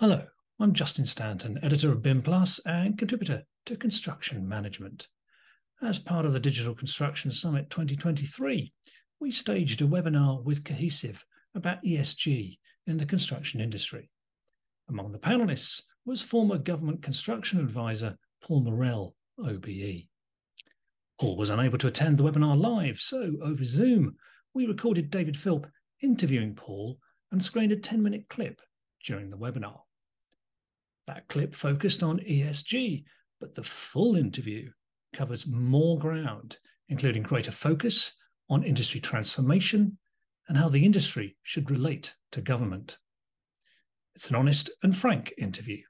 Hello, I'm Justin Stanton, editor of BIM Plus and contributor to Construction Management. As part of the Digital Construction Summit 2023, we staged a webinar with Cohesive about ESG in the construction industry. Among the panelists was former government construction advisor Paul Morrell, OBE. Paul was unable to attend the webinar live, so over Zoom, we recorded David Philp interviewing Paul and screened a 10 minute clip during the webinar. That clip focused on ESG, but the full interview covers more ground, including greater focus on industry transformation and how the industry should relate to government. It's an honest and frank interview.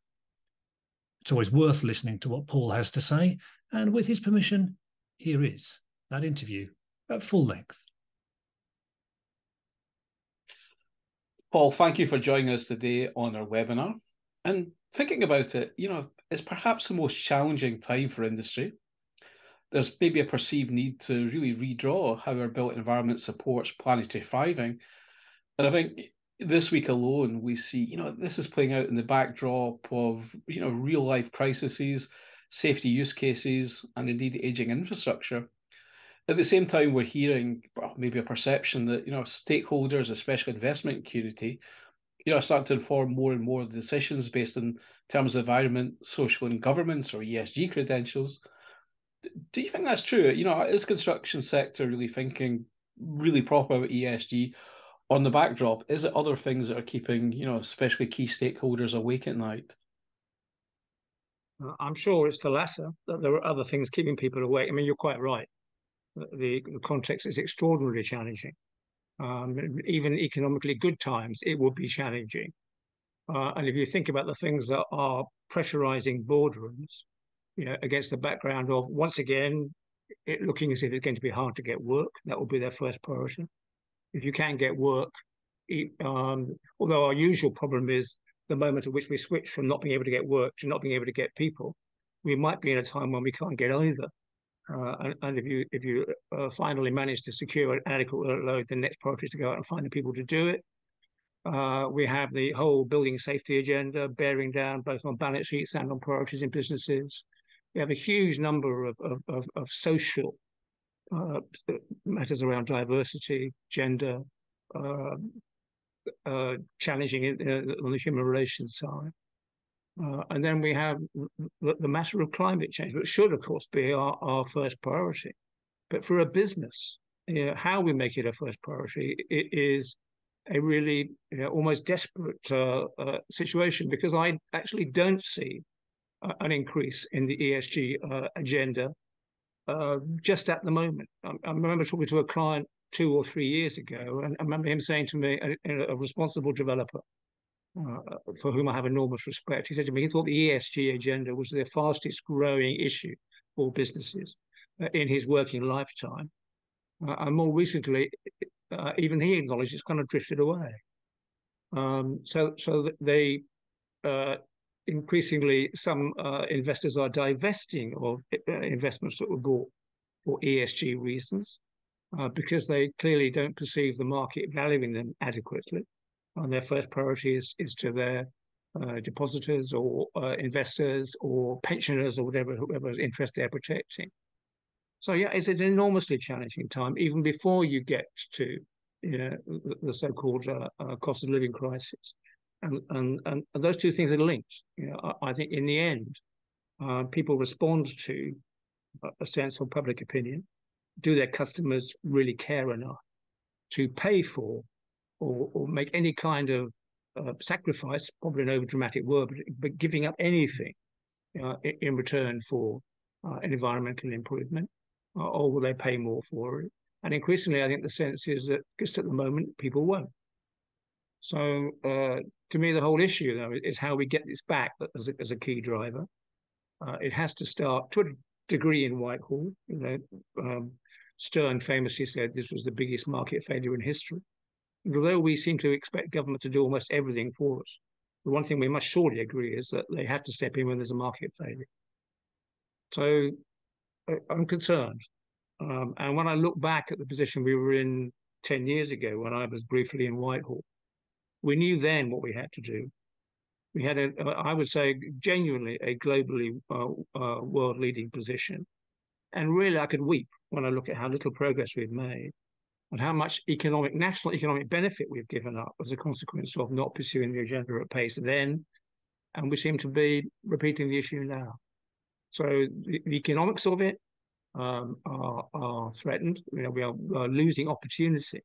It's always worth listening to what Paul has to say, and with his permission, here is that interview at full length. Paul, thank you for joining us today on our webinar. And thinking about it, you know, it's perhaps the most challenging time for industry. There's maybe a perceived need to really redraw how our built environment supports planetary thriving. And I think this week alone, we see, you know, this is playing out in the backdrop of, you know, real life crises, safety use cases, and indeed aging infrastructure. At the same time, we're hearing well, maybe a perception that, you know, stakeholders, especially investment community, you know, start to inform more and more the decisions based in terms of environment, social and governance or ESG credentials. Do you think that's true? You know, is construction sector really thinking really proper about ESG on the backdrop? Is it other things that are keeping, you know, especially key stakeholders awake at night? Uh, I'm sure it's the latter, that there are other things keeping people awake. I mean, you're quite right. The, the context is extraordinarily challenging um, even economically good times, it would be challenging. Uh, and if you think about the things that are pressurizing boardrooms, you know, against the background of once again, it looking as if it's going to be hard to get work, that will be their first priority. If you can get work, it, um, although our usual problem is the moment at which we switch from not being able to get work to not being able to get people, we might be in a time when we can't get either. Uh, and, if you if you uh, finally manage to secure an adequate workload, the next priority is to go out and find the people to do it. Uh, we have the whole building safety agenda bearing down both on balance sheets and on priorities in businesses. We have a huge number of of, of, of social uh, matters around diversity, gender, uh, uh, challenging on the human relations side. Uh, and then we have the, the, matter of climate change, which should, of course, be our, our first priority. But for a business, you know, how we make it a first priority it is a really you know, almost desperate uh, uh, situation because I actually don't see uh, an increase in the ESG uh, agenda uh, just at the moment. I, I, remember talking to a client two or three years ago, and I remember him saying to me, a, a responsible developer, uh, for whom I have enormous respect. He said to me he thought the ESG agenda was the fastest growing issue for businesses uh, in his working lifetime. Uh, and more recently, uh, even he acknowledged it's kind of drifted away. Um, so, so they uh, increasingly some investors are divesting of investments that were bought for ESG reasons because they clearly don't perceive the market valuing them adequately and their first priority is, is to their uh, depositors or uh, investors or pensioners or whatever whoever's interest they're protecting. So yeah, it's an enormously challenging time, even before you get to you know the, the so-called uh, uh cost of living crisis, and, and and those two things are linked. You know, I, I think in the end, uh, people respond to a sense of public opinion. Do their customers really care enough to pay for or, or make any kind of uh, sacrifice, probably an over dramatic word, but, but giving up anything uh, in return for uh, an environmental improvement, uh, or will they pay more for it? And increasingly, I think the sense is that just at the moment, people won't. So, uh, to me, the whole issue, though, is how we get this back as a, as a key driver. Uh, it has to start to a degree in Whitehall. You know, um, Stern famously said this was the biggest market failure in history although we seem to expect government to do almost everything for us, the one thing we must surely agree is that they have to step in when there's a market failure. So I'm concerned. Um, and when I look back at the position we were in 10 years ago when I was briefly in Whitehall, we knew then what we had to do. We had a, I would say, genuinely a globally uh, uh, world leading position. And really, I could weep when I look at how little progress we've made and how much economic, national economic benefit we've given up as a consequence of not pursuing the agenda at pace then. And we seem to be repeating the issue now. So the, the economics of it um, are, are threatened. You know, we are, are losing opportunity.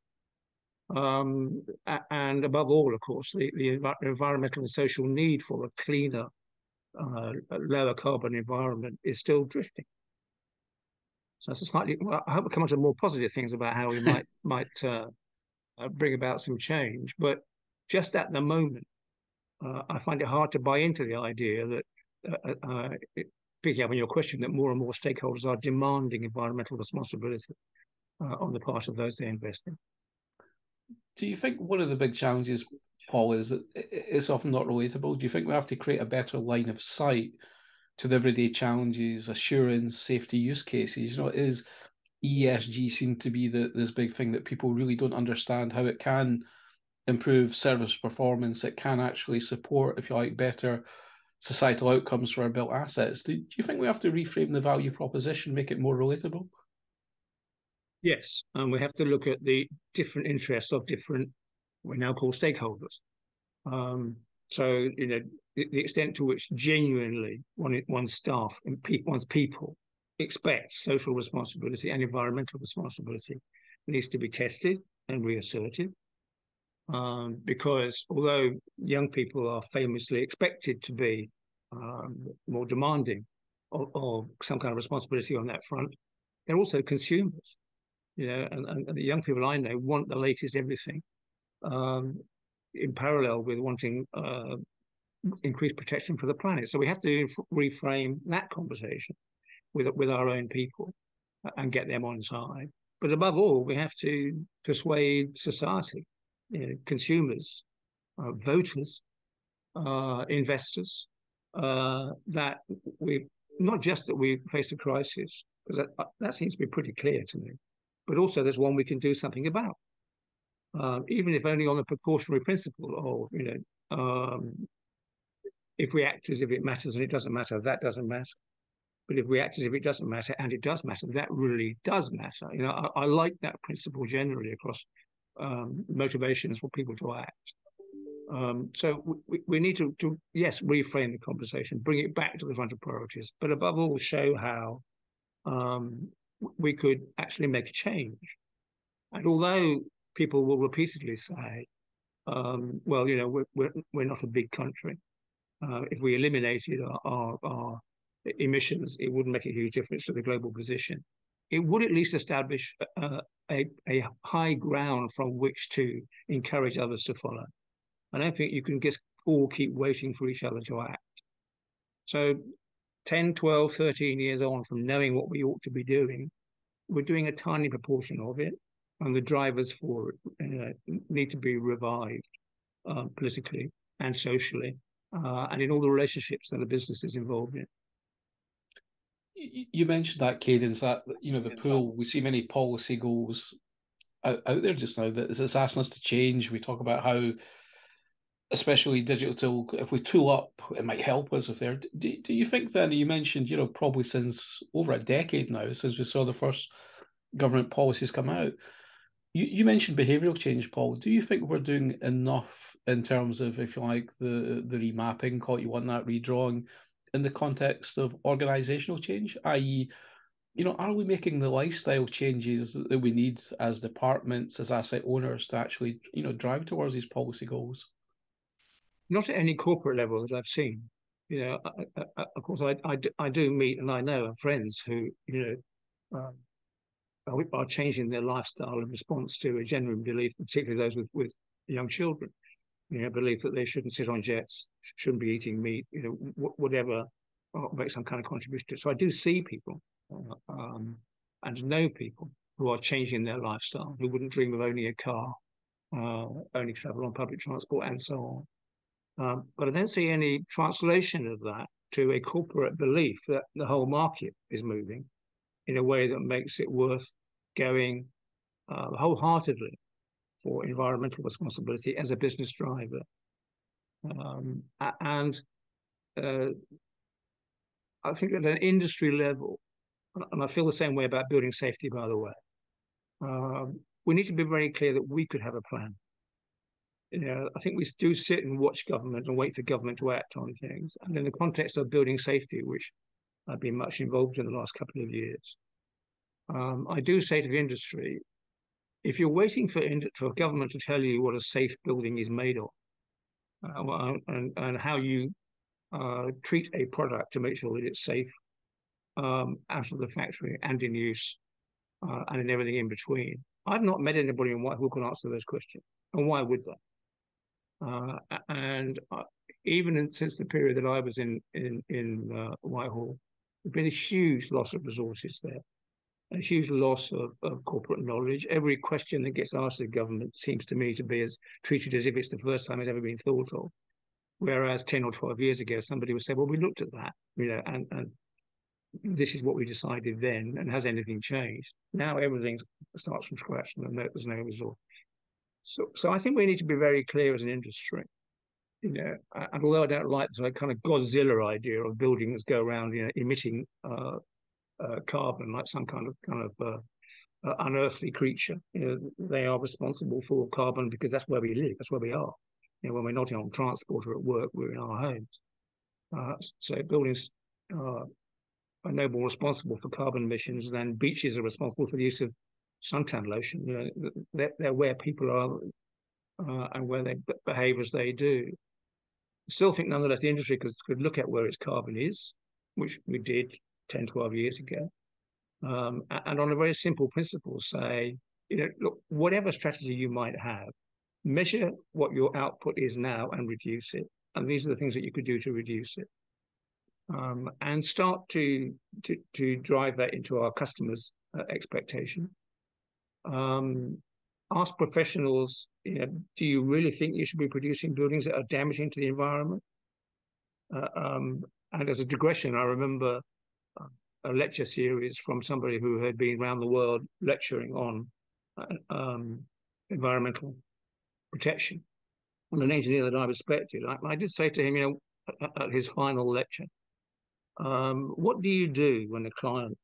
Um, and above all, of course, the, the environmental and social need for a cleaner, uh, lower carbon environment is still drifting. So it's a slightly. Well, I hope we come on to more positive things about how we might might uh, uh, bring about some change. But just at the moment, uh, I find it hard to buy into the idea that, uh, uh, uh, picking up on your question, that more and more stakeholders are demanding environmental responsibility on the part of those they invest in. Do you think one of the big challenges, Paul, is that it's often not relatable? Do you think we have to create a better line of sight to the everyday challenges, assurance, safety use cases. You know, is ESG seem to be the, this big thing that people really don't understand how it can improve service performance. It can actually support, if you like, better societal outcomes for our built assets. Do, do you think we have to reframe the value proposition, make it more relatable? Yes, and we have to look at the different interests of different, we now call stakeholders. Um, so, you know, the, the extent to which genuinely one, one's staff and pe- one's people expect social responsibility and environmental responsibility needs to be tested and reasserted. Um, because although young people are famously expected to be um, more demanding of, of, some kind of responsibility on that front, they're also consumers. You know, and, and the young people I know want the latest everything. Um, in parallel with wanting uh, increased protection for the planet. So we have to reframe that conversation with with our own people and get them on side. But above all, we have to persuade society, you know, consumers, uh, voters, uh, investors, uh, that we not just that we face a crisis, because that, that seems to be pretty clear to me, but also there's one we can do something about uh, even if only on the precautionary principle of, you know, um, if we act as if it matters and it doesn't matter, that doesn't matter. But if we act as if it doesn't matter and it does matter, that really does matter. You know, I, I like that principle generally across um, motivations for people to act. Um, so we, we need to, to, yes, reframe the conversation, bring it back to the front of priorities, but above all, show how um, we could actually make a change. And although people will repeatedly say, um, well, you know, we're, we're, we're not a big country. Uh, if we eliminated our, our, our, emissions, it wouldn't make a huge difference to the global position. It would at least establish uh, a, a high ground from which to encourage others to follow. I don't think you can just all keep waiting for each other to act. So 10, 12, 13 years on from knowing what we ought to be doing, we're doing a tiny proportion of it and the drivers for it uh, need to be revived uh, politically and socially, uh, and in all the relationships that the business is involved in. You mentioned that cadence, that you know the pool. We see many policy goals out, out there just now that is asking us to change. We talk about how, especially digital tool, if we tool up, it might help us. If there, do, do you think then? You mentioned, you know, probably since over a decade now, since we saw the first government policies come out you, you mentioned behavioural change, Paul. Do you think we're doing enough in terms of, if you like, the the remapping, call you want that redrawing, in the context of organisational change, i.e., you know, are we making the lifestyle changes that we need as departments, as asset owners, to actually, you know, drive towards these policy goals? Not at any corporate level that I've seen. You know, I, I, of course, I, I do meet and I know friends who, you know, um, are changing their lifestyle in response to a genuine belief, particularly those with, with young children, you know, belief that they shouldn't sit on jets, shouldn't be eating meat, you know, whatever uh, make some kind of contribution to it. So I do see people uh, um, and know people who are changing their lifestyle, who wouldn't dream of owning a car, uh, only travel on public transport, and so on. Um, but I don't see any translation of that to a corporate belief that the whole market is moving in a way that makes it worth going uh, wholeheartedly for environmental responsibility as a business driver. Um, and uh, I think at an industry level, and I feel the same way about building safety, by the way, um, we need to be very clear that we could have a plan. You know, I think we do sit and watch government and wait for government to act on things. And in the context of building safety, which I've been much involved in the last couple of years, um, I do say to the industry, if you're waiting for for government to tell you what a safe building is made of, uh, and and how you uh, treat a product to make sure that it's safe um, out of the factory and in use, uh, and in everything in between, I've not met anybody in Whitehall who can answer those questions. And why would they? Uh, and uh, even in, since the period that I was in in in uh, Whitehall, there's been a huge loss of resources there a huge loss of, of corporate knowledge. Every question that gets asked of government seems to me to be as treated as if it's the first time it's ever been thought of. Whereas 10 or 12 years ago, somebody would say, well, we looked at that, you know, and, and this is what we decided then, and has anything changed? Now everything starts from scratch and there's no result. So, so I think we need to be very clear as an industry. You know, and although I don't like the kind of Godzilla idea of buildings go around, you know, emitting uh, uh, carbon, like some kind of kind of uh, uh, unearthly creature. You know, they are responsible for carbon because that's where we live, that's where we are. You know, when we're not on transport or at work, we're in our homes. Uh, so buildings are no more responsible for carbon emissions than beaches are responsible for the use of suntan lotion. You know, they're, they're where people are uh, and where they behave as they do. Still think, nonetheless, the industry could, could look at where its carbon is, which we did 10, 12 years ago. Um, and on a very simple principle, say, you know, look, whatever strategy you might have, measure what your output is now and reduce it. And these are the things that you could do to reduce it. Um, and start to, to to drive that into our customers' uh, expectation. Um, ask professionals, you know, do you really think you should be producing buildings that are damaging to the environment? Uh, um, and as a digression, I remember a lecture series from somebody who had been around the world lecturing on uh, um, environmental protection and an engineer that I respected. I, I did say to him, you know, at, at his final lecture, um, what do you do when a client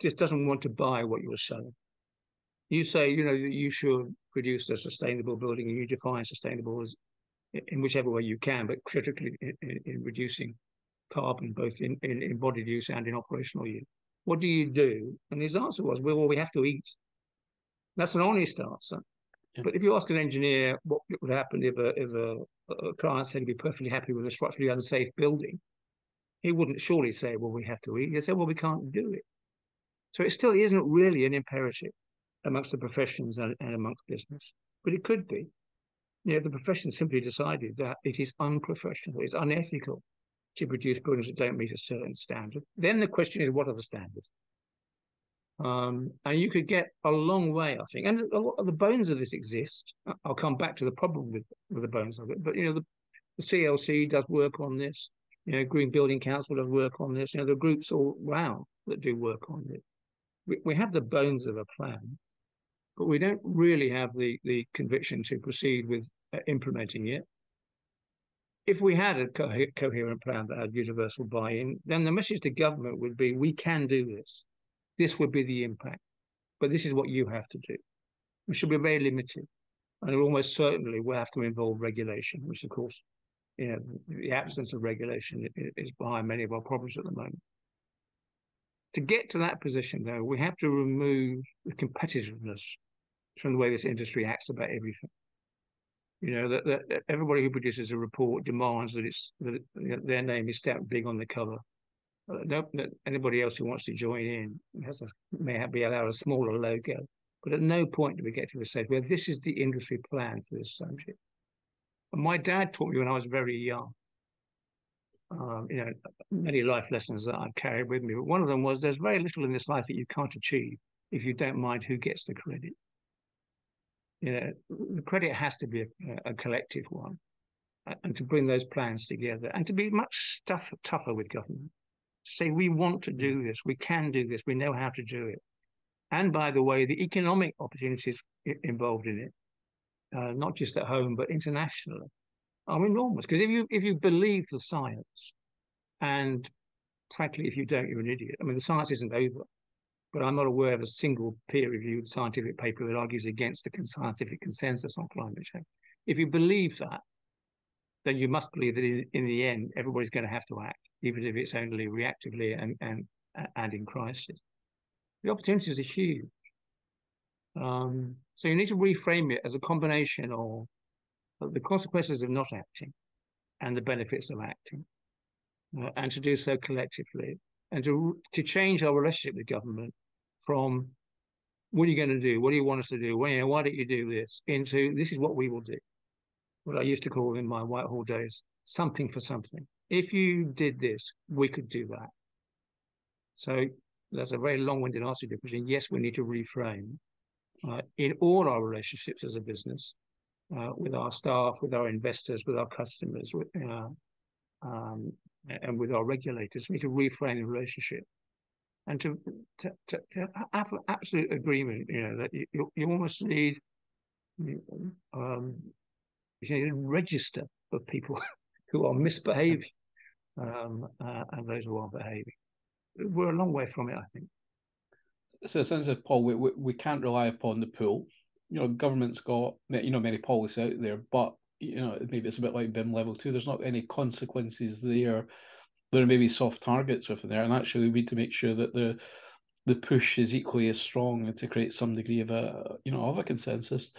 just doesn't want to buy what you're selling? You say, you know, you should produce a sustainable building and you define sustainable as in whichever way you can, but critically in, in, in reducing carbon, both in, in embodied use and in operational use. What do you do? And his answer was, well, we have to eat. That's an honest answer. Yeah. But if you ask an engineer what would happen if a, if a, a client said he'd be perfectly happy with a structurally unsafe building, he wouldn't surely say, well, we have to eat. He'd say, well, we can't do it. So it still isn't really an imperative amongst the professions and, and amongst business, but it could be. You know, the profession simply decided that it is unprofessional, it's unethical to produce buildings that don't meet a certain standard. Then the question is, what are the standards? Um, and you could get a long way, I think. And a lot of the bones of this exist. I'll come back to the problem with, with the bones of it. But, you know, the, the CLC does work on this. You know, Green Building Council does work on this. You know, the groups all round that do work on it. We, we have the bones of a plan, but we don't really have the, the conviction to proceed with uh, implementing it if we had a co- coherent plan that had universal buy-in, then the message to government would be, we can do this. This would be the impact. But this is what you have to do. We should be very limited. And almost certainly will have to involve regulation, which of course, you know, the absence of regulation is behind many of our problems at the moment. To get to that position, though, we have to remove the competitiveness from the way this industry acts about everything. You know that, that, everybody who produces a report demands that it's that their name is stamped big on the cover. Uh, no, anybody else who wants to join in has a, may have, be allowed a smaller logo. But at no point do we get to the stage where this is the industry plan for this subject. And my dad taught me when I was very young. Um, you know, many life lessons that I've carried with me. But one of them was there's very little in this life that you can't achieve if you don't mind who gets the credit you know, the credit has to be a, a collective one, and to bring those plans together, and to be much tough, tougher with government. To say we want to do this, we can do this, we know how to do it, and by the way, the economic opportunities involved in it, uh, not just at home but internationally. are enormous. Because if you if you believe the science, and frankly, if you don't, you're an idiot. I mean, the science isn't over, but I'm not aware of a single peer-reviewed scientific paper that argues against the scientific consensus on climate change. If you believe that, then you must believe that in, in the end, everybody's going to have to act, even if it's only reactively and and and in crisis. The opportunities are huge. Um, so you need to reframe it as a combination of the consequences of not acting and the benefits of acting, uh, and to do so collectively, and to to change our relationship with government from what are you going to do? What do you want us to do? Know, why don't you do this? Into this is what we will do. What I used to call in my Whitehall days, something for something. If you did this, we could do that. So that's a very long-winded answer to your question. Yes, we need to reframe uh, in all our relationships as a business, uh, with our staff, with our investors, with our customers, with, uh, um, and with our regulators. We need to reframe the relationship and to, to, to, have absolute agreement, you know, that you, you almost need, um, you need a register of people who are misbehaving um, uh, and those who are behaving. We're a long way from it, I think. So, since Paul, we, we, we can't rely upon the pool. You know, government's got you know many policies out there, but you know maybe it's a bit like BIM level two. There's not any consequences there. There may be soft targets within there, and actually we need to make sure that the the push is equally as strong and to create some degree of a you know of a consensus.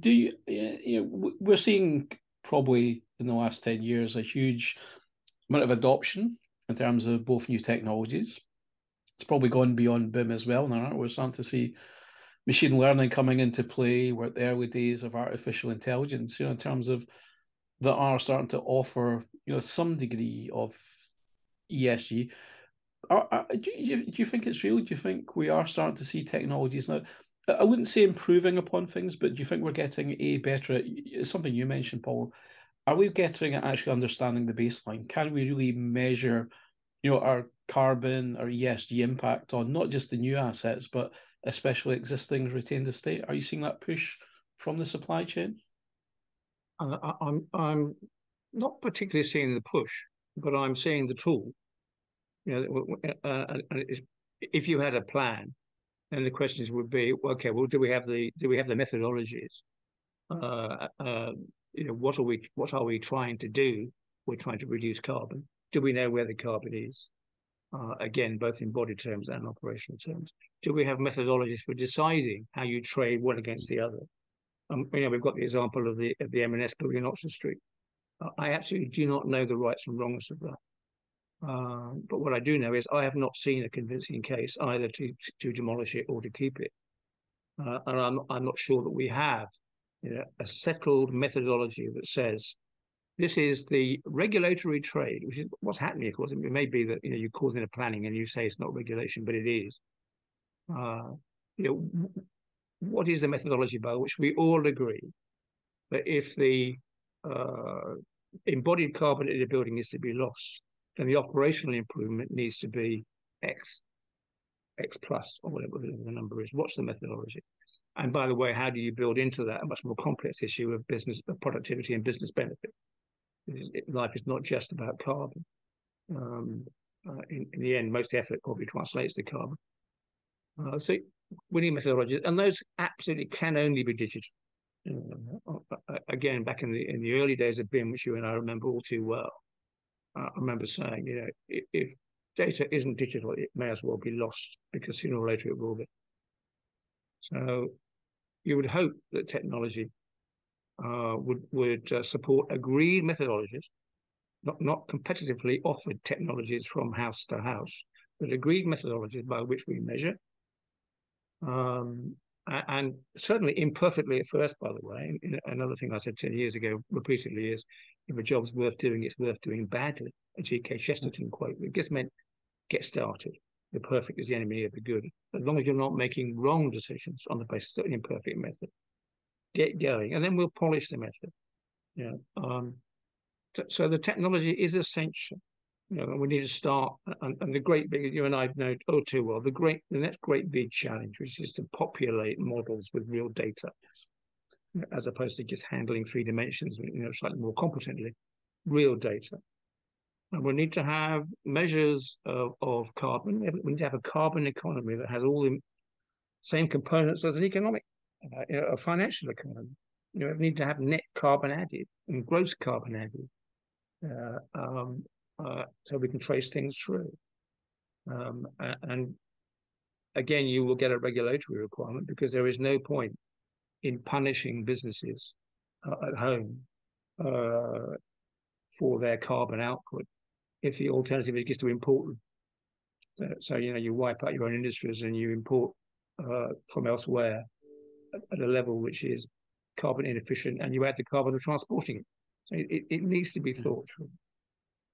Do you, you know, we're seeing probably in the last 10 years a huge amount of adoption in terms of both new technologies. It's probably gone beyond BIM as well now. We're starting to see machine learning coming into play. We're at the early days of artificial intelligence, you know, in terms of that are starting to offer, you know, some degree of ESG. Are, are, do, you, do you think it's real? Do you think we are starting to see technologies now? I wouldn't say improving upon things, but do you think we're getting a better? It's something you mentioned, Paul. Are we getting at actually understanding the baseline? Can we really measure, you know, our carbon or ESG impact on not just the new assets, but especially existing retained estate? Are you seeing that push from the supply chain? I'm I'm not particularly seeing the push, but I'm seeing the tool. You know, uh, if you had a plan, then the questions would be, okay, well, do we have the do we have the methodologies? Uh, uh, you know, what are we what are we trying to do? We're trying to reduce carbon. Do we know where the carbon is? Uh, again, both embodied terms and operational terms. Do we have methodologies for deciding how you trade one against the other? Um, you know, we've got the example of the of the M&S building in Oxford Street. I absolutely do not know the rights and wrongs of that. Uh, but what I do know is I have not seen a convincing case either to to demolish it or to keep it, uh, and I'm I'm not sure that we have you know, a settled methodology that says this is the regulatory trade, which is what's happening. Of course, it may be that you know you call it a planning and you say it's not regulation, but it is. Uh, you know, what is the methodology by which we all agree that if the uh, embodied carbon in a building is to be lost, then the operational improvement needs to be X, X plus, or whatever the number is. What's the methodology? And by the way, how do you build into that a much more complex issue of business of productivity and business benefit? Life is not just about carbon. Um, uh, in, in, the end, most effort probably translates to carbon. Uh, so we need methodologies, and those absolutely can only be digital. Uh, uh, again, back in the in the early days of BIM, which you and I remember all too well, I remember saying, you know, if, data isn't digital, it may as well be lost because sooner or later it will be. So you would hope that technology uh, would would uh, support agreed methodologies, not not competitively offered technologies from house to house, but agreed methodologies by which we measure. Um, and certainly imperfectly at first, by the way. Another thing I said 10 years ago repeatedly is if a job's worth doing, it's worth doing badly. A G.K. Chesterton quote. It just meant get started. The perfect is the enemy of the good. As long as you're not making wrong decisions on the basis of an imperfect method, get going, and then we'll polish the method. Yeah. Um, so, so the technology is essential. You know, we need to start, and, and the great big, you and I know oh too well, the great, the next great big challenge, which is to populate models with real data. as opposed to just handling three dimensions, you know, slightly more competently, real data. And we need to have measures of, of carbon. We need to have a carbon economy that has all the same components as an economic, uh, you know, a financial economy. You know, we need to have net carbon added and gross carbon added, uh, um, uh, so we can trace things through. Um, and again, you will get a regulatory requirement because there is no point in punishing businesses uh, at home uh, for their carbon output if the alternative is just to import them. So, so, you know, you wipe out your own industries and you import uh, from elsewhere at, at, a level which is carbon inefficient, and you add the carbon of transporting it. So it, it needs to be hmm. thought through.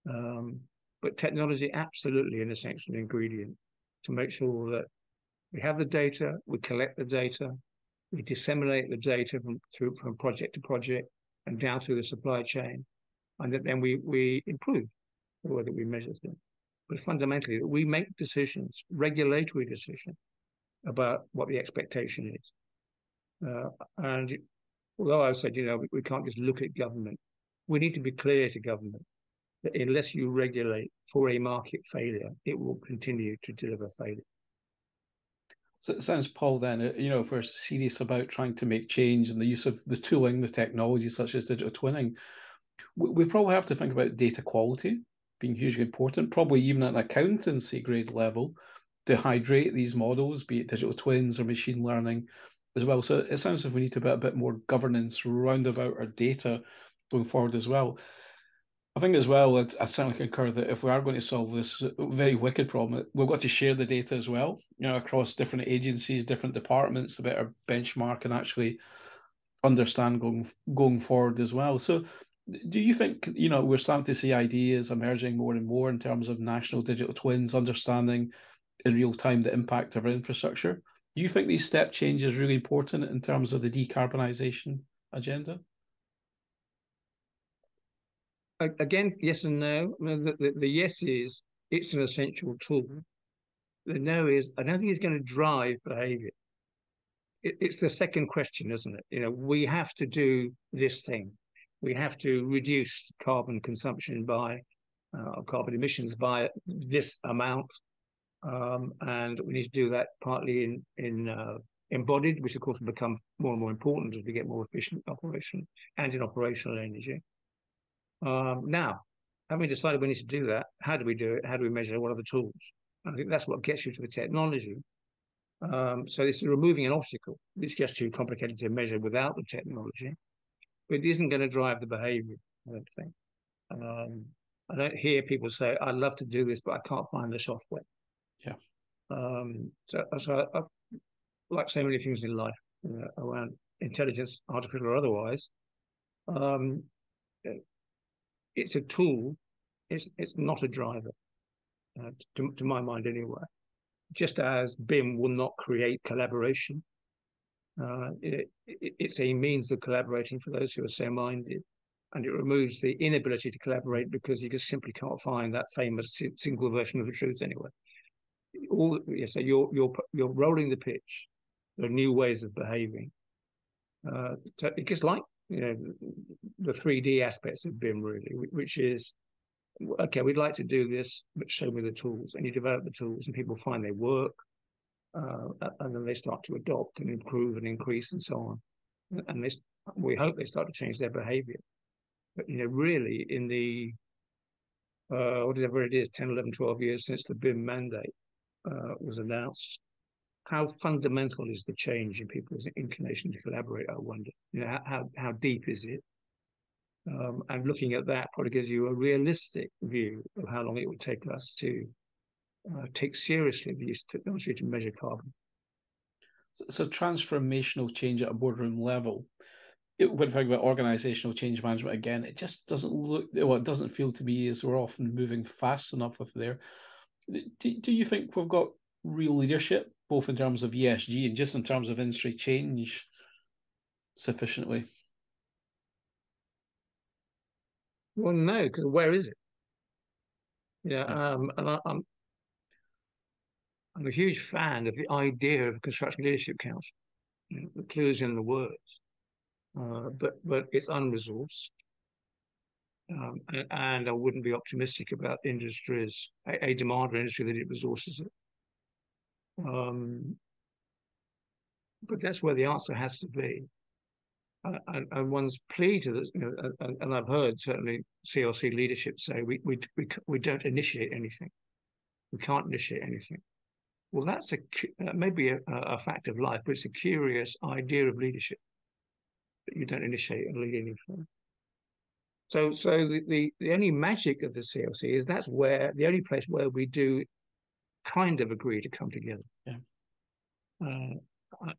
Um, but technology absolutely an essential ingredient to make sure that we have the data, we collect the data, we disseminate the data from through from project to project and down through the supply chain, and that then we we improve the way that we measure things. But fundamentally, we make decisions, regulatory decisions, about what the expectation is. Uh, and although I said, you know, we, we can't just look at government, we need to be clear to government that unless you regulate for a market failure, it will continue to deliver failure. So it sounds, Paul, then, uh, you know, if we're serious about trying to make change and the use of the tooling, the technology such as digital twinning, we, probably have to think about data quality being hugely important, probably even at an accountancy grade level, to hydrate these models, be it digital twins or machine learning as well. So it sounds like we need to put a bit more governance round about our data going forward as well. I think as well, I certainly concur that if we are going to solve this very wicked problem, we've got to share the data as well, you know, across different agencies, different departments, a better benchmark and actually understand going going forward as well. So, do you think you know we're starting to see ideas emerging more and more in terms of national digital twins, understanding in real time the impact of our infrastructure? Do you think these step changes really important in terms of the decarbonisation agenda? Again, yes and no. The, the, the, yes is it's an essential tool. The no is I don't think it's going to drive behavior. It, it's the second question, isn't it? You know, we have to do this thing. We have to reduce carbon consumption by uh, carbon emissions by this amount, um, and we need to do that partly in in uh, embodied, which of course will become more and more important as we get more efficient operation and in operational energy. Um, now, having decided we need to do that, how do we do it? How do we measure? What are the tools? I think that's what gets you to the technology. Um, so this is removing an obstacle. It's just too complicated to measure without the technology. But it isn't going to drive the behavior, I don't think. Um, I don't hear people say, I'd love to do this, but I can't find the software. Yeah. Um, so, so I, like so many things in life uh, around intelligence, artificial or otherwise, um, it's a tool. It's it's not a driver, uh, to to my mind anyway. Just as BIM will not create collaboration, uh, it, it, it's a means of collaborating for those who are so-minded, and it removes the inability to collaborate because you just simply can't find that famous single version of the truth anyway. All so you're you're you're rolling the pitch. There are new ways of behaving. Uh, it's just like you know the 3D aspects of BIM really, which is okay, we'd like to do this, but show me the tools. And you develop the tools, and people find they work, uh, and then they start to adopt and improve and increase and so on. And this, we hope they start to change their behavior. But you know, really, in the uh, whatever it is, 10, 11, 12 years since the BIM mandate uh, was announced, how fundamental is the change in people's inclination to collaborate? I wonder. You know, how how deep is it? Um, and looking at that probably gives you a realistic view of how long it would take us to uh, take seriously the use of technology to measure carbon. So, so transformational change at a boardroom level. It, when we think about organizational change management again, it just doesn't look well. It doesn't feel to me as we're often moving fast enough with there. Do, do you think we've got real leadership both in terms of ESG and just in terms of industry change sufficiently? Well, no, because where is it? Yeah, um, and I, I'm I'm a huge fan of the idea of a construction leadership council. You know, the clues in the words. uh, but but it's unresourced. Um, and, and, I wouldn't be optimistic about industries, a, a demand industry that it resources it. Um, but that's where the answer has to be. Uh, and, and, one's plea to this, you know, and, I've heard certainly CLC leadership say we, we we we don't initiate anything, we can't initiate anything. Well, that's a uh, maybe a, a fact of life, but it's a curious idea of leadership that you don't initiate and lead anything. So, so the, the, the only magic of the CLC is that's where the only place where we do kind of agree to come together. Yeah. Uh,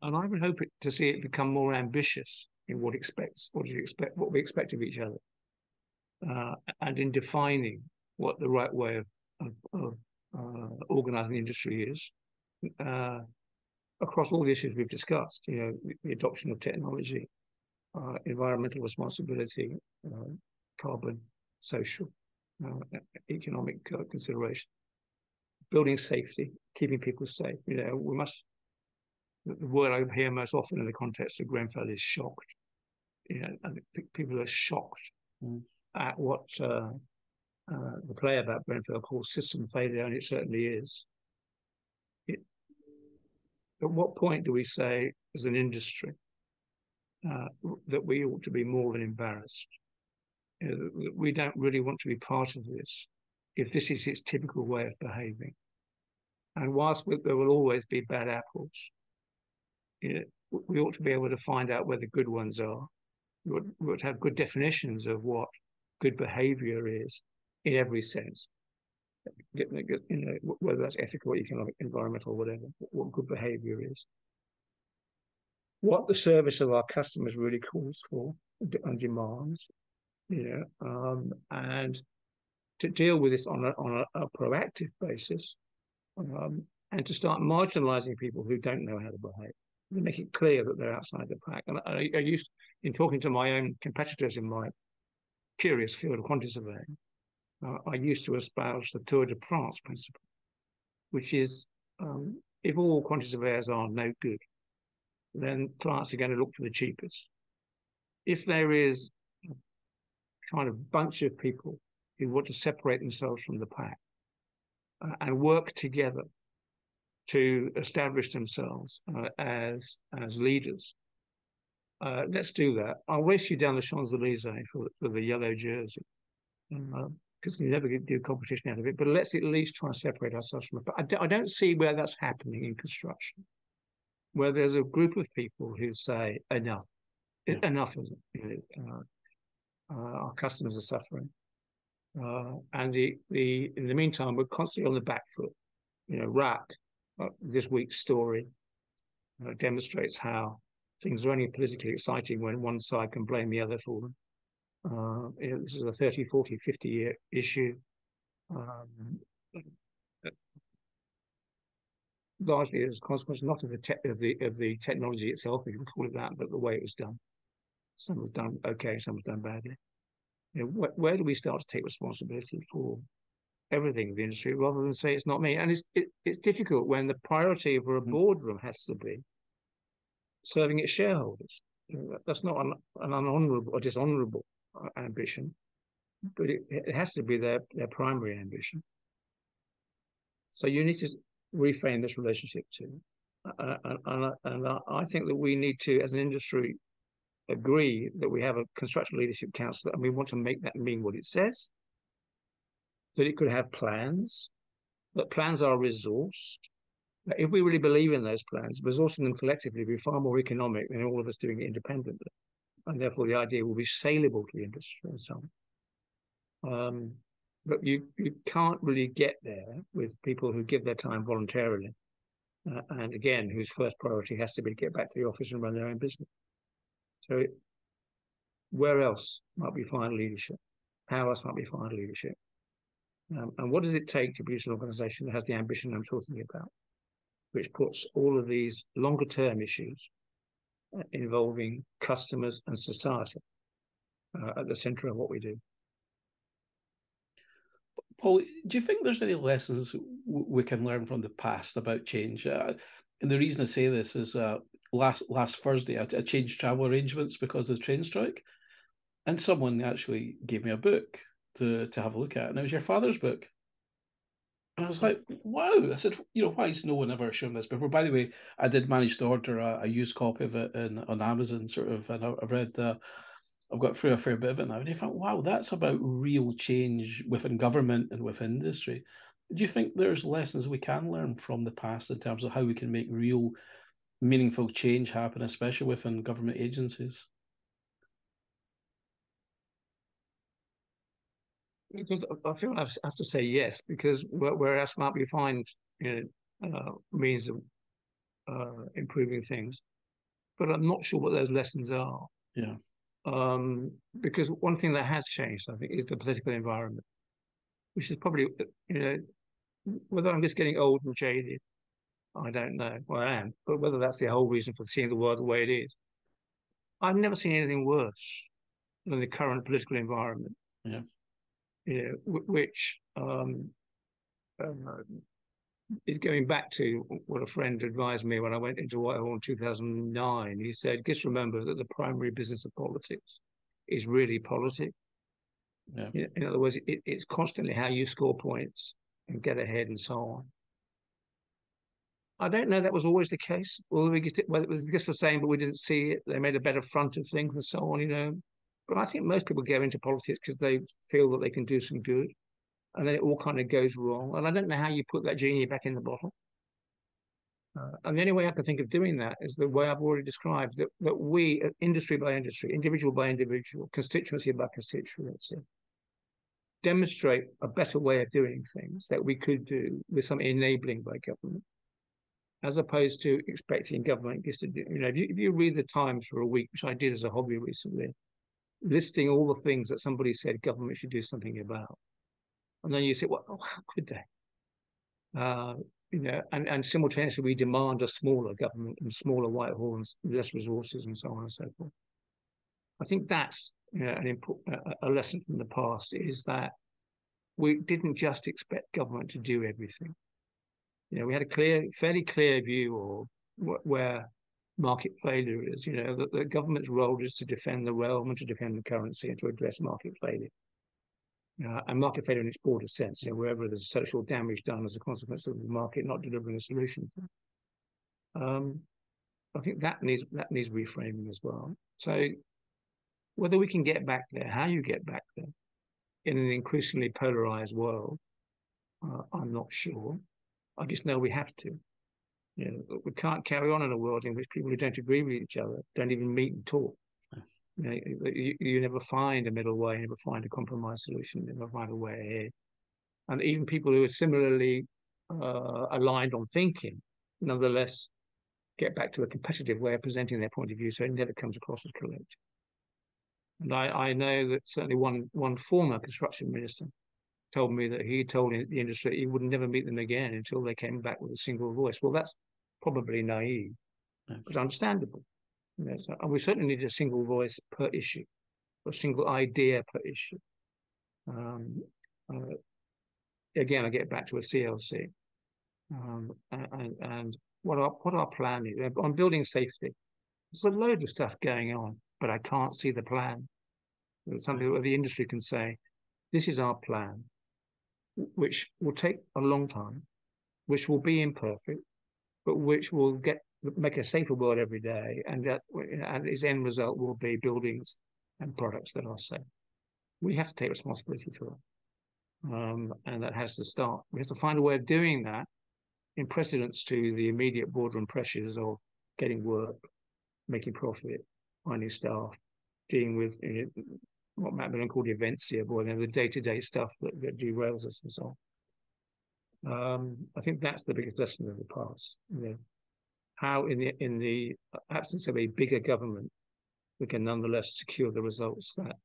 and I would hope it, to see it become more ambitious in what expects what you expect what we expect of each other, uh, and in defining what the right way of of, of uh, organising the industry is uh, across all the issues we've discussed. You know, the, the adoption of technology, uh, environmental responsibility, uh, carbon, social, uh, economic consideration, building safety, keeping people safe. You know, we must the word I hear most often in the context of Grenfell is shocked. You know, and people are shocked mm. at what uh, uh, the play about Grenfell calls system failure, and it certainly is. It, at what point do we say, as an industry, uh, that we ought to be more than embarrassed? You know, we don't really want to be part of this if this is its typical way of behaving. And whilst there will always be bad apples, you know, we ought to be able to find out where the good ones are. We ought, we ought to have good definitions of what good behavior is in every sense. You know, whether that's ethical, economic, environmental, whatever, what good behavior is. What the service of our customers really calls for and demands, you know, um, and to deal with this on a, on a, a proactive basis, um, and to start marginalizing people who don't know how to behave to make it clear that they're outside the pack. And I, I, used, in talking to my own competitors in my curious field of quantity surveying, uh, I used to espouse the Tour de France principle, which is um, if all quantity surveyors are no good, then clients are going to look for the cheapest. If there is a kind of bunch of people who want to separate themselves from the pack uh, and work together to establish themselves uh, as as leaders. Uh, let's do that. I'll race you down the Champs Elysees for, for the yellow jersey, because uh, you never get do competition out of it. But let's at least try and separate ourselves from it. But I d- I don't see where that's happening in construction, where there's a group of people who say enough, yeah. enough of it. You know, uh, uh, our customers are suffering, uh, and the the in the meantime we're constantly on the back foot. You know, RAAC uh, this week's story uh, demonstrates how things are only politically exciting when one side can blame the other for them. Uh, you know, this is a 30, 40, 50 year issue. Um, largely as a consequence not of the, te- of the of the technology itself, if you can call it that, but the way it was done. Some was done okay, some was done badly. You know, wh- where do we start to take responsibility for everything in the industry rather than say it's not me. And it's it, it's difficult when the priority for a mm. boardroom has to be serving its shareholders. That's not an, an unhonourable or dishonourable uh, ambition, but it, it has to be their, their primary ambition. So you need to reframe this relationship too. Uh, and, and, and I think that we need to, as an industry, agree that we have a construction leadership council and we want to make that mean what it says that it could have plans, that plans are resourced. If we really believe in those plans, resourcing them collectively will be far more economic than all of us doing it independently. And therefore, the idea will be saleable to the industry and so on. Um, but you, you can't really get there with people who give their time voluntarily. Uh, and again, whose first priority has to be to get back to the office and run their own business. So, where else might we find leadership? How else might we find leadership? Um, and what does it take to produce an organization that has the ambition I'm talking about, which puts all of these longer term issues uh, involving customers and society uh, at the center of what we do? Paul, do you think there's any lessons we can learn from the past about change? Uh, and the reason I say this is uh, last last Thursday. I, I changed travel arrangements because of the train strike, and someone actually gave me a book to to have a look at, and it was your father's book. And I was like, wow. I said, you know, why has no one ever shown this before? By the way, I did manage to order a, a used copy of it in, on Amazon, sort of, and I, have read, uh, I've got through a fair bit of it now. And I thought, wow, that's about real change within government and within industry. Do you think there's lessons we can learn from the past in terms of how we can make real, meaningful change happen, especially within government agencies? because I feel I have to say yes because where, else might we find you know uh, means of uh, improving things, but I'm not sure what those lessons are. Yeah. Um, because one thing that has changed, I think, is the political environment, which is probably you know whether I'm just getting old and jaded, I don't know. Well, I am, but whether that's the whole reason for seeing the world the way it is, I've never seen anything worse than the current political environment. Yeah you know, which um, uh, is going back to what a friend advised me when I went into Whitehall in 2009. He said, just remember that the primary business of politics is really politics. Yeah. In other words, it, it's constantly how you score points and get ahead and so on. I don't know that was always the case. Whether, it, whether it was just the same, but we didn't see it. They made a better front of things and so on, you know. But I think most people go into politics because they feel that they can do some good, and then it all kind of goes wrong. And I don't know how you put that genie back in the bottle. Uh, and the only way I can think of doing that is the way I've already described that, that we, uh, industry by industry, individual by individual, constituency by constituency, demonstrate a better way of doing things that we could do with some enabling by government, as opposed to expecting government to do. You know, if you, if you read the Times for a week, which I did as a hobby recently, listing all the things that somebody said government should do something about. And then you say, well, oh, how could they? Uh, you know, and, and simultaneously we demand a smaller government and smaller Whitehall and less resources and so on and so forth. I think that's you know, an important, a lesson from the past is that we didn't just expect government to do everything. You know, we had a clear, fairly clear view of where market failure is. You know, that the government's role is to defend the realm and to defend the currency and to address market failure. Uh, and market failure in its broader sense, you know, wherever there's social damage done as a consequence of the market not delivering a solution. Um, I think that needs that needs reframing as well. So whether we can get back there, how you get back there in an increasingly polarized world, uh, I'm not sure. I just know we have to. You know, we can't carry on in a world in which people who don't agree with each other don't even meet and talk. You, know, you, you, never find a middle way, you never find a compromise solution, you never find a way ahead. And even people who are similarly uh, aligned on thinking, nonetheless, get back to a competitive way of presenting their point of view, so it never comes across as correct. And I, I know that certainly one one former construction minister told me that he told the industry he would never meet them again until they came back with a single voice. Well, that's probably naive, but understandable. You know, so, and we certainly need a single voice per issue, a single idea per issue. Um, uh, again, I get back to a CLC um, and, and what our what our plan is on building safety. There's a load of stuff going on, but I can't see the plan. something that the industry can say, "This is our plan which will take a long time, which will be imperfect, but which will get make a safer world every day, and that and its end result will be buildings and products that are safe. We have to take responsibility for it, um, and that has to start. We have to find a way of doing that in precedence to the immediate boardroom pressures of getting work, making profit, finding staff, dealing with you know, what Macmillan called events here, boy, you know, the day-to-day stuff that, that derails us and so on. Um, I think that's the biggest lesson of the past. You know, how in the in the absence of a bigger government, we can nonetheless secure the results that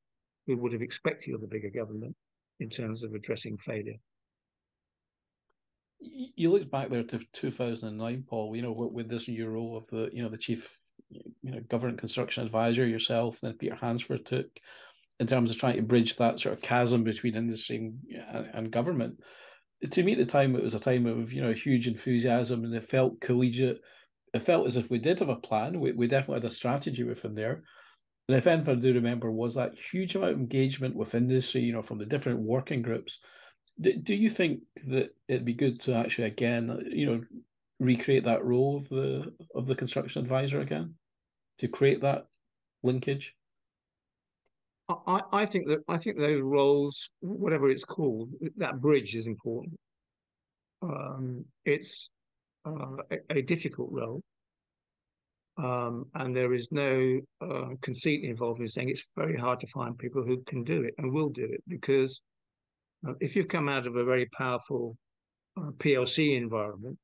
we would have expected of the bigger government in terms of addressing failure. You look back there to 2009, Paul. You know, with, with this new role of the you know the chief you know government construction advisor yourself, then Peter Hansford took in terms of trying to bridge that sort of chasm between industry and, and government. To me, at the time, it was a time of you know huge enthusiasm, and it felt collegiate. it felt as if we did have a plan. We, we definitely had a strategy within there. And if anything I do remember was that huge amount of engagement with industry, you know, from the different working groups. Do, do you think that it'd be good to actually again, you know, recreate that role of the of the construction advisor again, to create that linkage? I, I think that I think those roles, whatever it's called, that bridge is important. Um, it's uh, a, a, difficult role, um, and there is no uh, conceit involved in saying it's very hard to find people who can do it and will do it because uh, if you come out of a very powerful uh, PLC environment,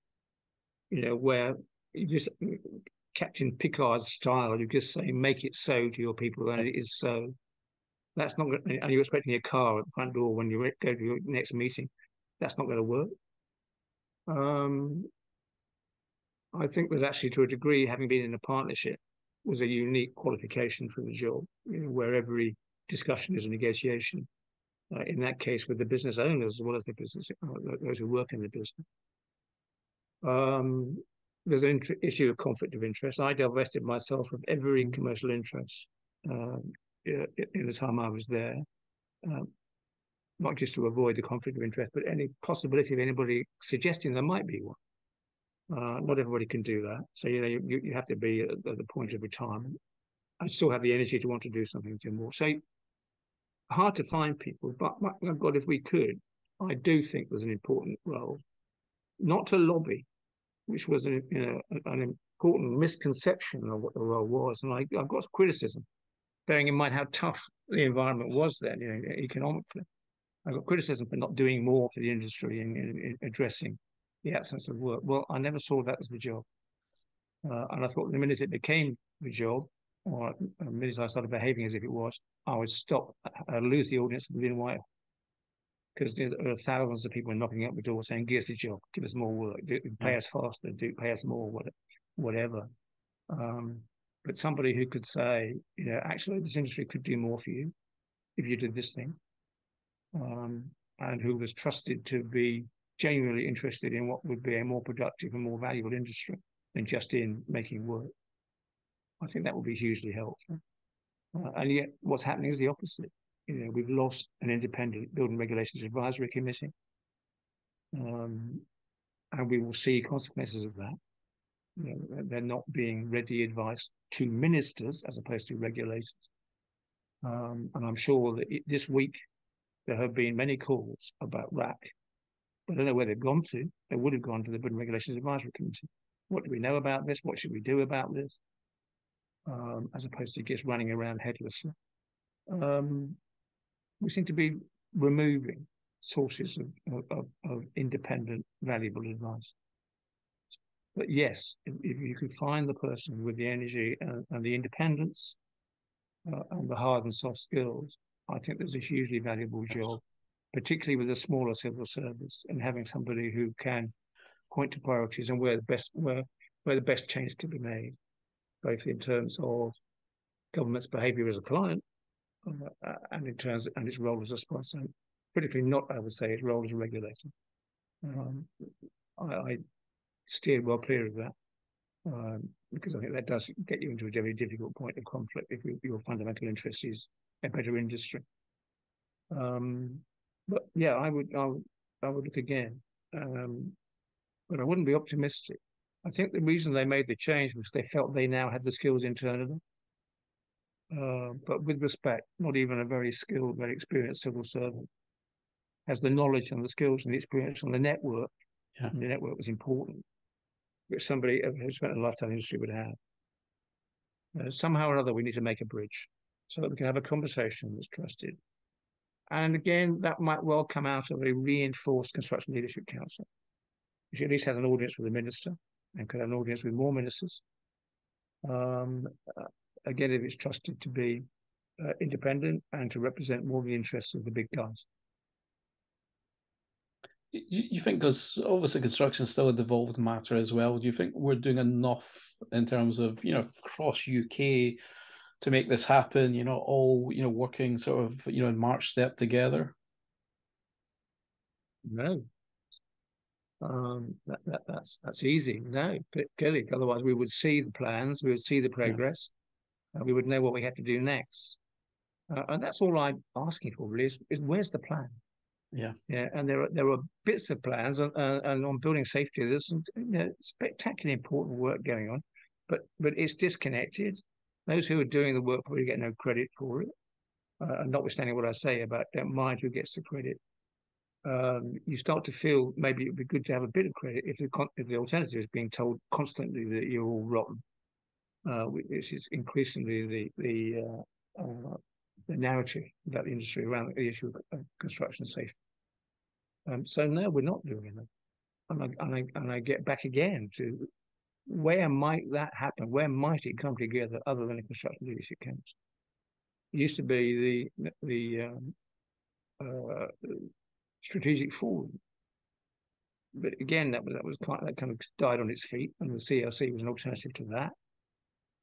you know where you just Captain Picard's style, you just say make it so to your people, and it is so that's not going and you're expecting a car at the front door when you go to your next meeting. That's not going to work. Um, I think that actually, to a degree, having been in a partnership was a unique qualification for the job, you know, where every discussion is a negotiation. Uh, in that case, with the business owners as well as the business uh, those who work in the business. Um, there's an issue of conflict of interest. I divested myself of every commercial interest um, in the time I was there, um, not just to avoid the conflict of interest, but any possibility of anybody suggesting there might be one. Uh, not everybody can do that. So, you know, you, you have to be at, at the point of retirement and still have the energy to want to do something to more. So, hard to find people, but my, God, if we could, I do think there's an important role, not to lobby, which was an, you know, an important misconception of what the role was. And I, I've got criticism bearing in mind how tough the environment was then, you know, economically. I got criticism for not doing more for the industry in, in, in addressing the absence of work. Well, I never saw that as the job. Uh, and I thought the minute it became the job, or the minute I started behaving as if it was, I would stop, I'd uh, lose the audience within a while. Because there are thousands of people knocking at the door saying, give us a job, give us more work, do, pay us faster, do, pay us more, whatever. Um, but somebody who could say, you know, actually, this industry could do more for you if you did this thing, um, and who was trusted to be genuinely interested in what would be a more productive and more valuable industry than just in making work. I think that would be hugely helpful. Uh, and yet, what's happening is the opposite. You know, we've lost an independent building regulations advisory committee, um, and we will see consequences of that you know, they're not being ready advice to ministers as opposed to regulators. Um, and I'm sure that it, this week there have been many calls about RAAC. I don't know where they've gone to. They would have gone to the Building Regulations Advisory Committee. What do we know about this? What should we do about this? Um, as opposed to just running around headlessly. Um, we seem to be removing sources of, of, of independent, valuable advice. But yes, if, you could find the person with the energy and, and the independence uh, and the hard and soft skills, I think there's a hugely valuable job, particularly with a smaller civil service and having somebody who can point to priorities and where the best where where the best change can be made, both in terms of government's behaviour as a client uh, and in terms and its role as a sponsor. Critically, not I would say its role as a regulator. Um, I, I, steered well clear of that um, because I think that does get you into a very difficult point of conflict if you, your fundamental interest is a better industry. Um, but yeah, I would, I would, I would look again, um, but I wouldn't be optimistic. I think the reason they made the change was they felt they now had the skills internally. Uh, but with respect, not even a very skilled, very experienced civil servant has the knowledge and the skills and the experience and the network. Yeah. And the network was important which somebody who spent a lifetime in industry would have. Uh, somehow or other, we need to make a bridge so that we can have a conversation that's trusted. And again, that might well come out of a reinforced construction leadership council, which at least has an audience with the minister and could have an audience with more ministers. Um, uh, again, if it's trusted to be uh, independent and to represent more of the interests of the big guys. You, you think because obviously construction is still a devolved matter as well. Do you think we're doing enough in terms of you know across UK to make this happen? You know, all you know working sort of you know in March step together. No. um, that, that, that's that's easy. No, clearly. Otherwise, we would see the plans, we would see the progress, yeah. and we would know what we had to do next. Uh, and that's all I'm asking for, really, is, is where's the plan? Yeah, yeah. And there are there are bits of plans, and, uh, and on building safety, there's some you know, spectacularly important work going on, but but it's disconnected. Those who are doing the work probably get no credit for it. Uh, notwithstanding what I say about don't mind who gets the credit, um, you start to feel maybe it would be good to have a bit of credit if the, if the alternative is being told constantly that you're all rotten, uh, which is increasingly the the, uh, uh, the narrative about the industry around the issue of construction safety. Um, so no, we're not doing it. And I, and I and I get back again to where might that happen? Where might it come together other than a construction leadership council? It used to be the the um, uh, strategic forum. But again, that was that was of, that kind of died on its feet, and the CLC was an alternative to that.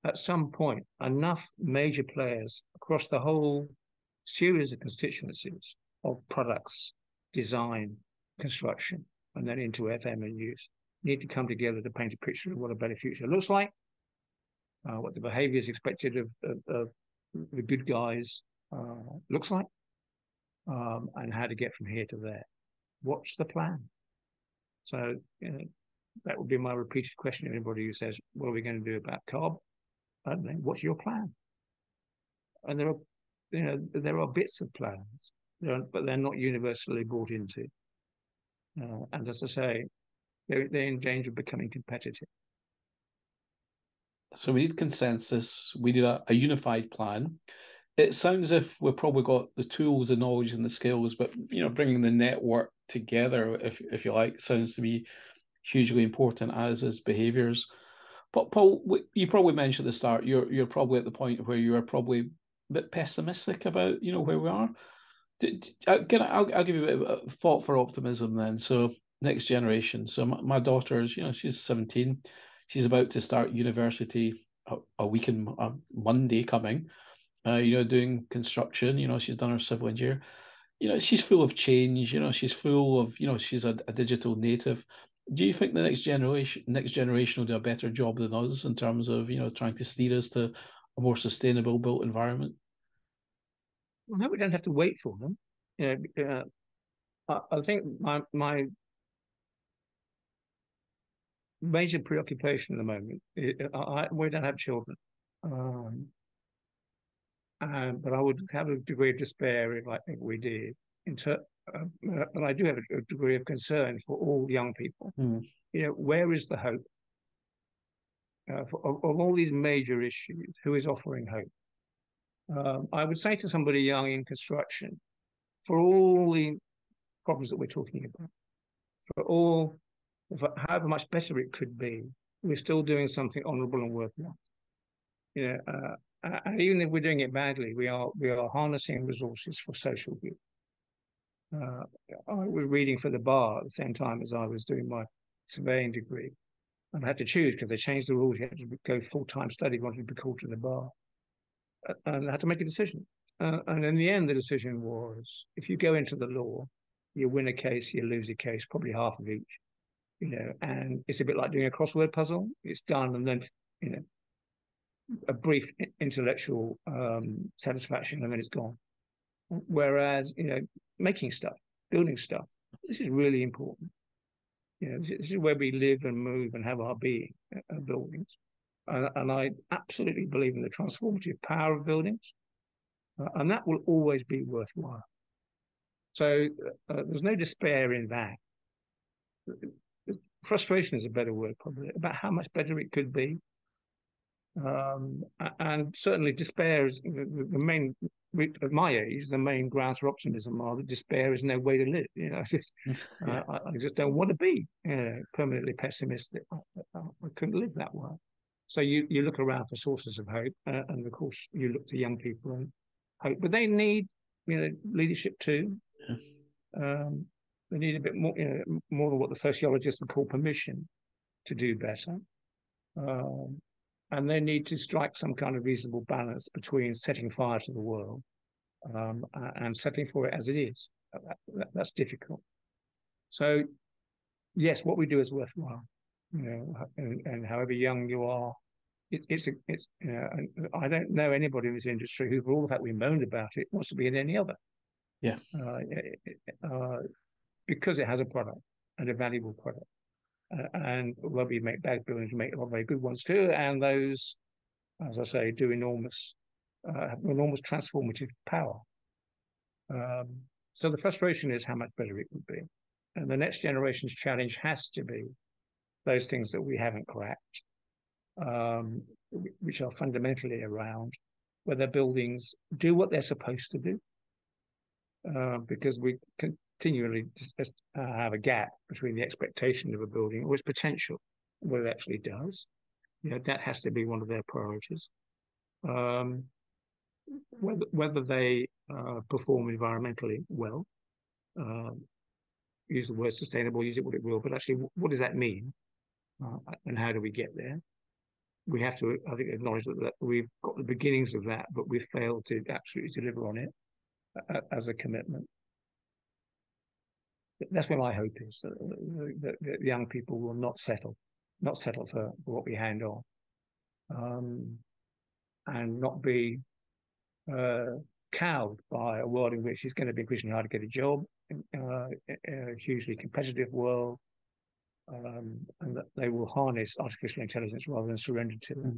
At some point, enough major players across the whole series of constituencies of products, design, construction, and then into FM and use need to come together to paint a picture of what a better future looks like, uh, what the behaviour is expected of, of, of, the good guys uh, looks like, um, and how to get from here to there. What's the plan? So you know, that would be my repeated question to anybody who says, "What are we going to do about carb?" I don't. What's your plan? And there are, you know, there are bits of plans, but they're not universally bought into. Uh, and as I say, they're, they're in danger of becoming competitive. So we need consensus. We need a, a unified plan it sounds as if we've probably got the tools, the knowledge, and the skills, but you know, bringing the network together, if if you like, sounds to be hugely important, as is behaviours. But Paul, you probably mentioned at the start, you're you're probably at the point where you are probably a bit pessimistic about you know where we are. Uh, can I, I'll, I'll give you a bit of a thought for optimism then. So next generation. So my, my daughter is, you know, she's 17. She's about to start university a, a week in a Monday coming uh, you know, doing construction. You know, she's done her civil engineer. You know, she's full of change. You know, she's full of, you know, she's a, a digital native. Do you think the next generation, next generation, will do a better job than us in terms of, you know, trying to steer us to a more sustainable built environment? No, we don't have to wait for them. You know, uh, I, I think my my major preoccupation at the moment. I, we don't have children. Um, um, but I would have a degree of despair if I think we did. Ter- uh, and I do have a, a, degree of concern for all young people. Mm. You know, where is the hope? Uh, for, of, of, all these major issues, who is offering hope? Um, I would say to somebody young in construction, for all the problems that we're talking about, for all, for however much better it could be, we're still doing something honourable and worthwhile. You know, uh, and even if we're doing it badly, we are we are harnessing resources for social good. Uh, I was reading for the bar at the same time as I was doing my surveying degree, and I had to choose because they changed the rules. You had to go full time study you wanted to be called to the bar, and I had to make a decision. Uh, and in the end, the decision was: if you go into the law, you win a case, you lose a case, probably half of each. You know, and it's a bit like doing a crossword puzzle. It's done, and then you know a brief intellectual um, satisfaction and then it's gone. Whereas, you know, making stuff, building stuff, this is really important. You know, this is where we live and move and have our being, uh, buildings. And, and, I absolutely believe in the transformative power of buildings. Uh, and that will always be worthwhile. So uh, there's no despair in that. Frustration is a better word, probably, about how much better it could be um, and certainly despair is the, the, main at my age the main grounds for optimism are that despair is no way to live you know I just, yeah. I, I, just don't want to be you know, permanently pessimistic I, I, couldn't live that way so you you look around for sources of hope uh, and of course you look to young people and hope but they need you know leadership too yeah. um, they need a bit more you know more than what the sociologists would call permission to do better um, and they need to strike some kind of reasonable balance between setting fire to the world um, and settling for it as it is. That, that, that's difficult. So yes, what we do is worthwhile. You know, and, and however young you are, it, it's a, it's you know, I don't know anybody in this industry who, for all the fact we moaned about it, wants to be in any other. Yeah. Uh, uh, because it has a product and a valuable product. Uh, and well, we make bad buildings, we make a lot of very good ones too. And those, as I say, do enormous, uh, have enormous transformative power. Um, so the frustration is how much better it would be. And the next generation's challenge has to be those things that we haven't cracked, um, which are fundamentally around whether buildings do what they're supposed to do. Uh, because we continually uh, have a gap between the expectation of a building or its potential, what it actually does. You know, that has to be one of their priorities. Um, whether, whether they uh, perform environmentally well, uh, use the word sustainable, use it what it will, but actually, what does that mean? Uh, and how do we get there? We have to, I think, acknowledge that, that we've got the beginnings of that, but we've failed to absolutely deliver on it uh, as a commitment. That's where my hope is that, that, that young people will not settle, not settle for what we hand on, um, and not be uh, cowed by a world in which it's going to be increasingly hard to get a job, uh, a hugely competitive world, um, and that they will harness artificial intelligence rather than surrender to it.